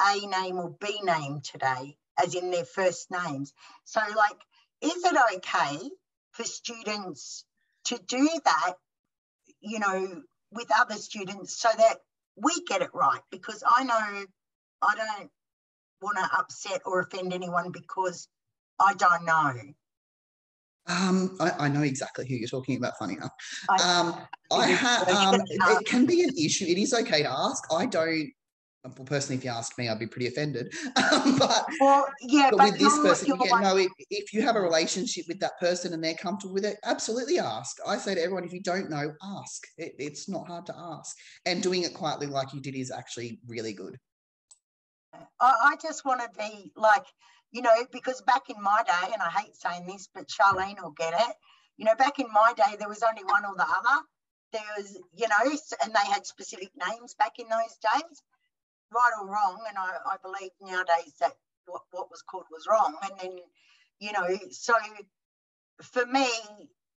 A name or B name today, as in their first names? So, like, is it okay for students to do that, you know, with other students so that we get it right? Because I know I don't want to upset or offend anyone because I don't know. Um, I, I know exactly who you're talking about. Funny enough, um, I have. Um, it, can be an issue. It is okay to ask. I don't. Well, personally, if you asked me, I'd be pretty offended. Um, but Well, yeah, but but, with this person, yeah, one- no. If, if you have a relationship with that person and they're comfortable with it, absolutely ask. I say to everyone, if you don't know, ask. It, it's not hard to ask, and doing it quietly like you did is actually really good. I, I just want to be like, you know, because back in my day, and I hate saying this, but Sharlene will get it. You know, back in my day, there was only one or the other. There was, you know, and they had specific names back in those days, right or wrong. And I, I believe nowadays that what, what was called was wrong. And then, you know, so for me,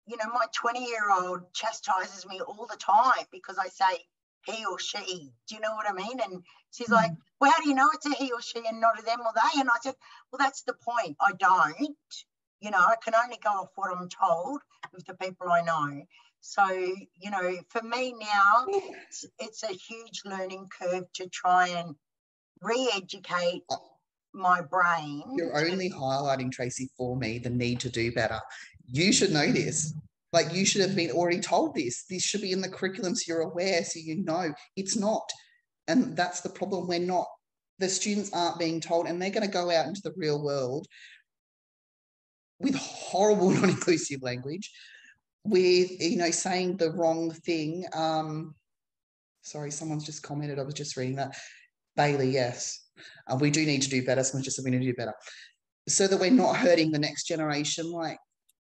you know, my 20 year old chastises me all the time because I say he or she. Do you know what I mean? And she's hmm. like, well, how do you know it's a he or she and not a them or they? And I said, well, that's the point. I don't. You know, I can only go off what I'm told with the people I know. So, you know, for me now, it's, it's a huge learning curve to try and re educate my brain. You're only highlighting Tracey for me the need to do better. You should know this. Like you should have been already told this. This should be in the curriculum so you're aware, so you know. It's not. And that's the problem. We're not, the students aren't being told, and they're going to go out into the real world with horrible non-inclusive language, with you know, saying the wrong thing. Um, sorry, someone's just commented. I was just reading that. Bailey, yes. Uh, we do need to do better. Someone's just said we need to do better. So that we're not hurting the next generation. Like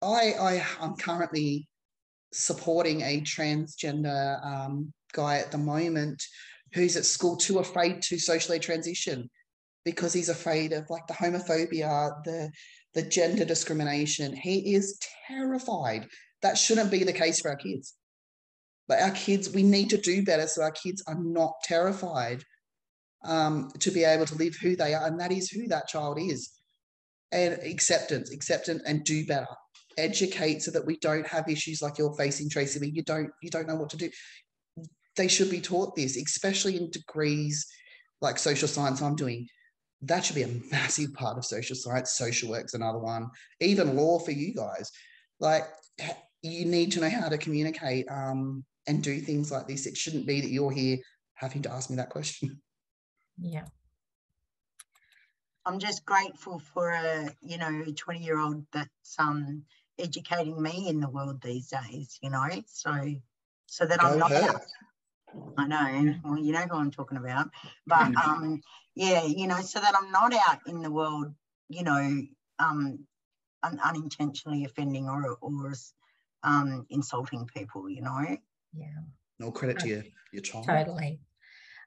I, I I'm currently supporting a transgender um, guy at the moment who's at school too afraid to socially transition because he's afraid of like the homophobia, the the gender discrimination. He is terrified. That shouldn't be the case for our kids. But our kids, we need to do better so our kids are not terrified um, to be able to live who they are, and that is who that child is. And acceptance, acceptance, and do better. Educate so that we don't have issues like you're facing, Tracey. Where you don't, you don't know what to do. They should be taught this, especially in degrees like social science. I'm doing that should be a massive part of social science. Social work's another one. Even law for you guys. Like you need to know how to communicate um, and do things like this. It shouldn't be that you're here having to ask me that question. Yeah. I'm just grateful for a you know 20 year old that's um educating me in the world these days. You know, so so that I'm not out. I know. Well, you know who I'm talking about. But um, yeah, you know, so that I'm not out in the world, you know, um, un- unintentionally offending or or um, insulting people. You know. Yeah. No credit to your, your child. Totally.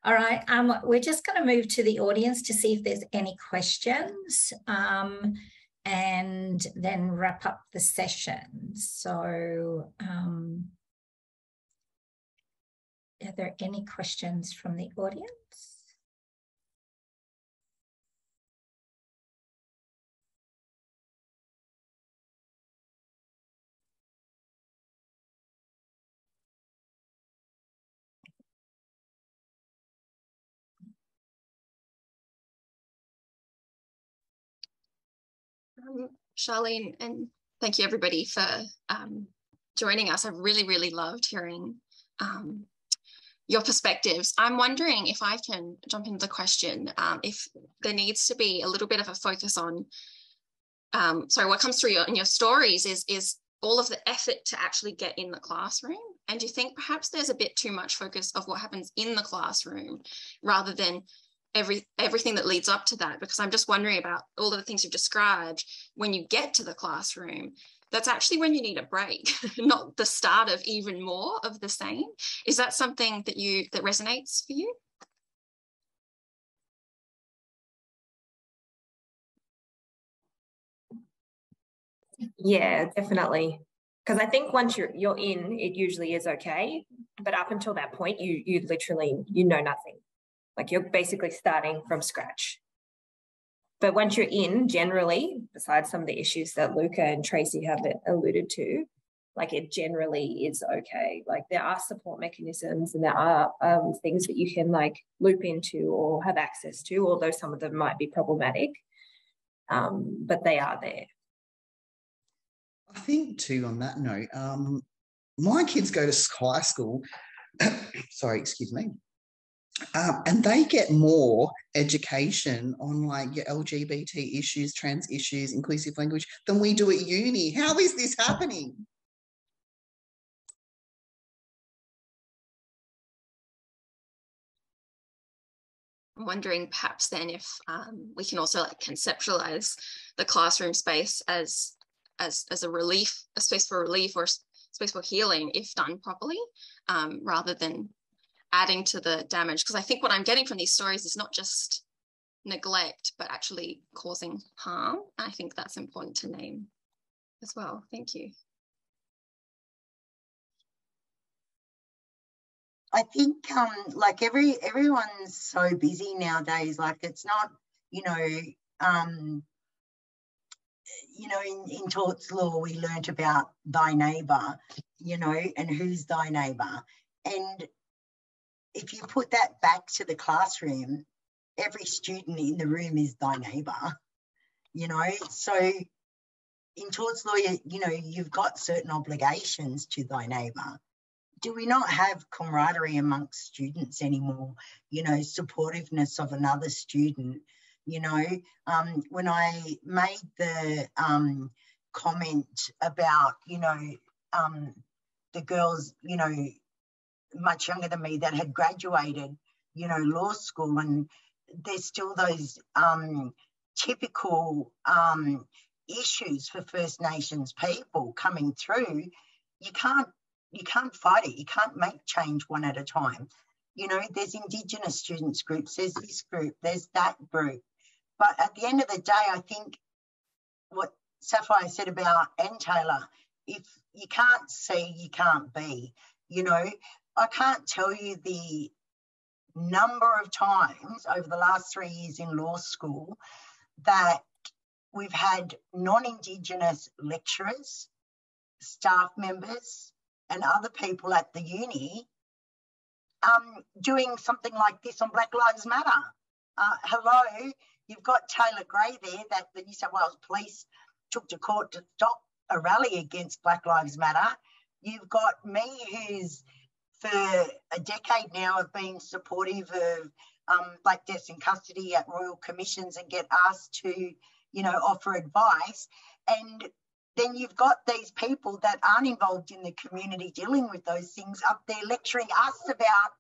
All right. Um, we're just going to move to the audience to see if there's any questions um, and then wrap up the session. So, um, are there any questions from the audience? Um, Sharlene, and thank you everybody for um, joining us. I've really, really loved hearing um, your perspectives. I'm wondering if I can jump into the question, um, if there needs to be a little bit of a focus on, um, sorry, what comes through your, in your stories is, is all of the effort to actually get in the classroom. And do you think perhaps there's a bit too much focus of what happens in the classroom rather than every everything that leads up to that because i'm just wondering about all of the things you've described. When you get to the classroom that's actually when you need a break not the start of even more of the same. Is that something that you that resonates for you? Yeah definitely. Because i think once you're you're in it usually is okay. But up until that point you you literally you know nothing like you're basically starting from scratch but once you're in, generally, besides some of the issues that Luka and Tracey have alluded to, like it generally is okay. Like there are support mechanisms and there are um, things that you can like loop into or have access to, although some of them might be problematic, um, but they are there. I think too, on that note, um, my kids go to high school. sorry, excuse me. Um, and they get more education on like your LGBT issues, trans issues, inclusive language than we do at uni. How is this happening? I'm wondering perhaps then if um, we can also like conceptualize the classroom space as as as a relief, a space for relief or space for healing if done properly, um, rather than adding to the damage because i think what i'm getting from these stories is not just neglect but actually causing harm i think that's important to name as well thank you I think um like every everyone's so busy nowadays. Like it's not, you know, um, you know, in, in torts law we learnt about thy neighbour, you know, and who's thy neighbour. And if you put that back to the classroom, every student in the room is thy neighbour, you know. So in torts law, you know, you've got certain obligations to thy neighbour. Do we not have camaraderie amongst students anymore? You know, supportiveness of another student. You know, um, when I made the um, comment about, you know, um, the girls, you know, much younger than me that had graduated, you know, law school, and there's still those um, typical um, issues for First Nations people coming through. You can't you can't fight it. You can't make change one at a time. You know, there's Indigenous students groups, there's this group, there's that group. But at the end of the day, I think what Sapphire said about and Taylah, if you can't see, you can't be. You know, I can't tell you the number of times over the last three years in law school that we've had non Indigenous lecturers, staff members, and other people at the uni um, doing something like this on Black Lives Matter. Uh, hello, you've got Taylah Gray there that the New South Wales Police took to court to stop a rally against Black Lives Matter. You've got me who's for a decade now have been supportive of um, black deaths in custody at royal commissions and get asked to, you know, offer advice. And then you've got these people that aren't involved in the community dealing with those things up there lecturing us about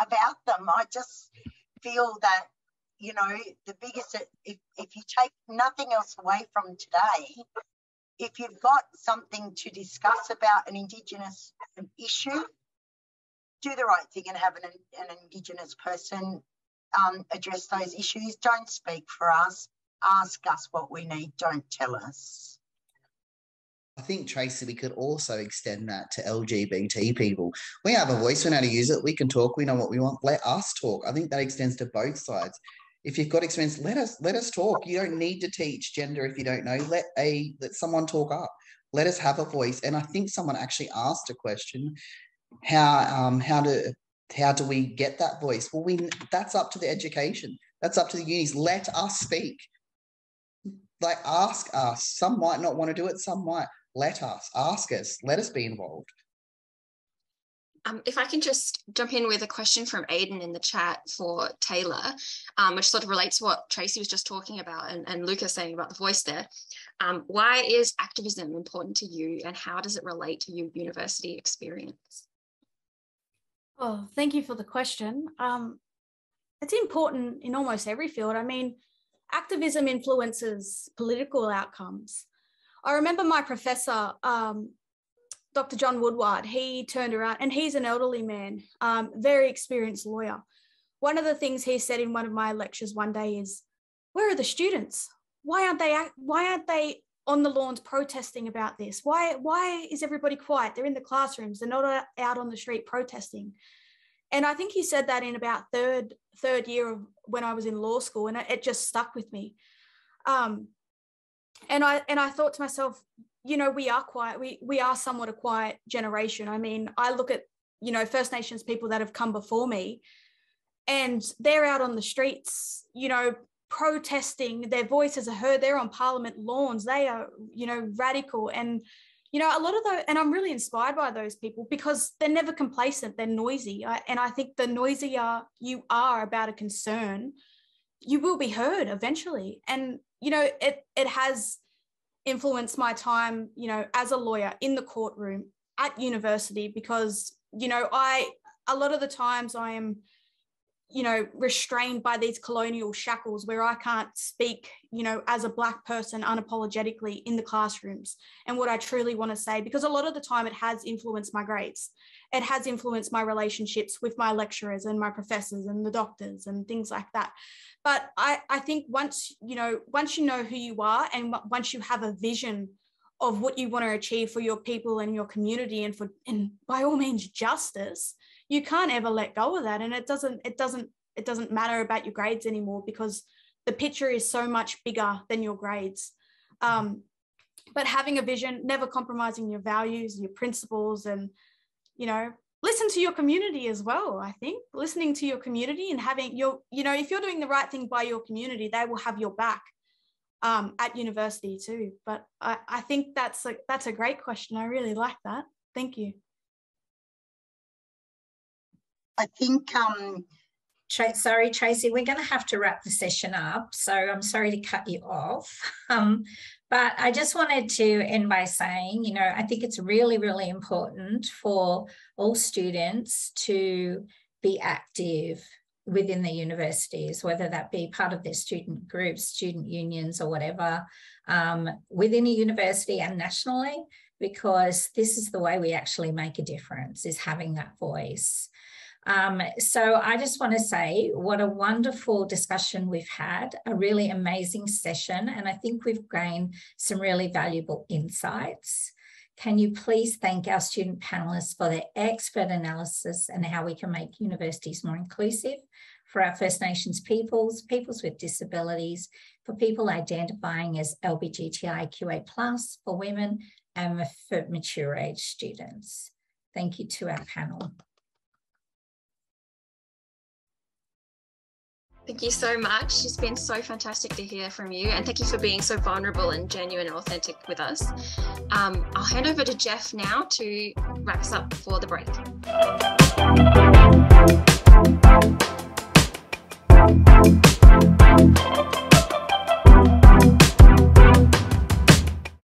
about them. I just feel that you know the biggest if, if you take nothing else away from today if you've got something to discuss about an indigenous issue do the right thing and have an, an Indigenous person um, address those issues. Don't speak for us. Ask us what we need. Don't tell us. I think, Tracey, we could also extend that to LGBT people. We have a voice, we know how to use it, we can talk, we know what we want. Let us talk. I think that extends to both sides. If you've got experience, let us let us talk. You don't need to teach gender if you don't know. Let a let someone talk up. Let us have a voice. And I think someone actually asked a question how um, how to how do we get that voice? Well, we that's up to the education. That's up to the unis. Let us speak. like ask us. Some might not want to do it, some might let us, ask us, let us be involved. Um, if I can just jump in with a question from Aiden in the chat for Taylah, um, which sort of relates to what Tracey was just talking about and, and Luka's saying about the voice there. Um, why is activism important to you and how does it relate to your university experience? Oh, thank you for the question. Um, it's important in almost every field. I mean, activism influences political outcomes. I remember my professor, um, Dr. John Woodward, he turned around and he's an elderly man, um, very experienced lawyer. One of the things he said in one of my lectures one day is, "Where are the students? Why aren't they? Why aren't they on the lawns protesting about this? Why? Why is everybody quiet? They're in the classrooms. They're not out on the street protesting." And I think he said that in about third third year of when I was in law school, and it just stuck with me. Um, and I and I thought to myself, you know, we are quiet. We we are somewhat a quiet generation. I mean, I look at you know First Nations people that have come before me, and they're out on the streets, you know, protesting. Their voices are heard. They're on Parliament lawns. They are, you know, radical and. You know, a lot of those, and I'm really inspired by those people because they're never complacent. They're noisy, and I think the noisier you are about a concern, you will be heard eventually. And you know, it it has influenced my time, you know, as a lawyer in the courtroom at university because, you know, I a lot of the times I am you know restrained by these colonial shackles where i can't speak you know as a black person unapologetically in the classrooms. And what i truly want to say because a lot of the time it has influenced my grades. It has influenced my relationships with my lecturers and my professors and the doctors and things like that. But I, I think once you know once you know who you are and once you have a vision of what you want to achieve for your people and your community and for and by all means justice you can't ever let go of that. And it doesn't it doesn't it doesn't matter about your grades anymore because the picture is so much bigger than your grades. Um, but having a vision never compromising your values your principles and you know listen to your community as well i think. Listening to your community and having your you know if you're doing the right thing by your community they will have your back um, at university too. But I, I think that's a that's a great question. I really like that. Thank you i think um Tra- sorry, Tracey, we're going to have to wrap the session up. So I'm sorry to cut you off. Um, but I just wanted to end by saying, you know, I think it's really, really important for all students to be active within the universities, whether that be part of their student groups, student unions, or whatever, um, within a university and nationally, because this is the way we actually make a difference, is having that voice. Um, so I just want to say what a wonderful discussion we've had, a really amazing session, and I think we've gained some really valuable insights. Can you please thank our student panelists for their expert analysis and how we can make universities more inclusive for our First Nations peoples, peoples with disabilities, for people identifying as LBGTIQA+, for women, and for mature age students. Thank you to our panel. Thank you so much. It's been so fantastic to hear from you. And thank you for being so vulnerable and genuine and authentic with us. Um, I'll hand over to Jeff now to wrap us up for the break.